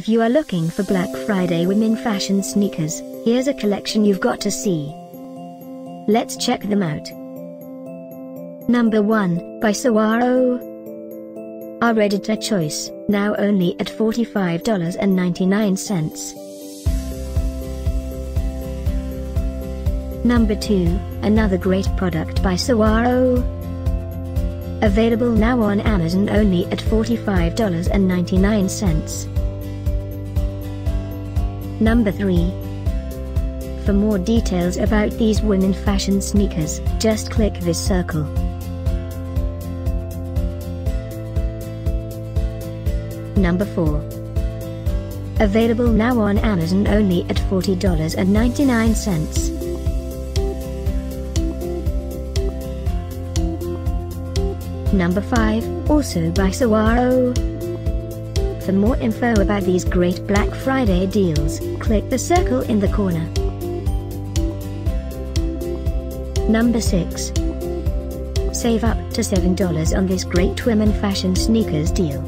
If you are looking for Black Friday women fashion sneakers, here's a collection you've got to see. Let's check them out. Number 1, by Saguaro. Our editor choice, now only at $45.99. Number 2, another great product by Saguaro. Available now on Amazon only at $45.99. Number 3. For more details about these women fashion sneakers, just click this circle. Number 4. Available now on Amazon only at $40.99. Number 5, also by Saguaro. For more info about these great Black Friday deals, click the circle in the corner. Number 6. Save up to $7 on this great women fashion sneakers deal.